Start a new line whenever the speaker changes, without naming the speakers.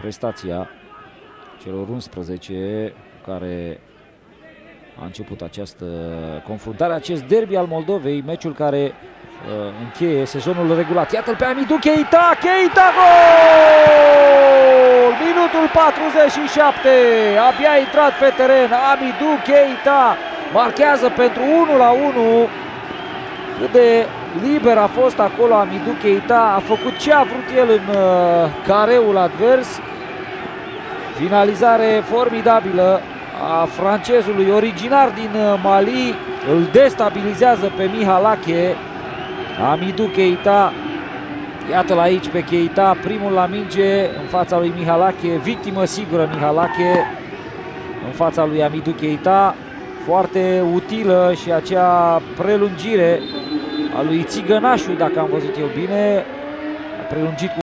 prestația celor 11 care a început această confruntare, acest derby al Moldovei, meciul care uh, încheie sezonul regulat. Iată-l pe Amidu Keita, Keita gol! Minutul 47, abia a intrat pe teren, Amidu Keita marchează pentru 1 la 1. Cât de liber a fost acolo Amidu Keita, a făcut ce a vrut el în uh, careul advers. Finalizare formidabilă a francezului originar din uh, Mali. Îl destabilizează pe Mihalache. Amidu Keita iată-l aici pe Keita primul la minge în fața lui Mihalache victimă sigură Mihalache în fața lui Amidu Keita. Foarte utilă și acea prelungire a lui Țigănașu dacă am văzut eu bine a prelungit cu